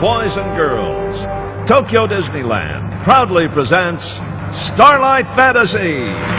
boys and girls, Tokyo Disneyland proudly presents Starlight Fantasy.